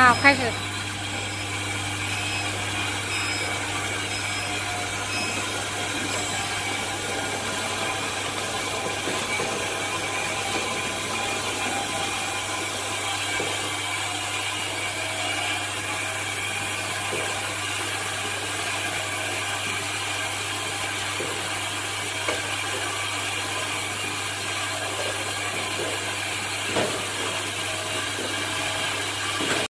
好，开始。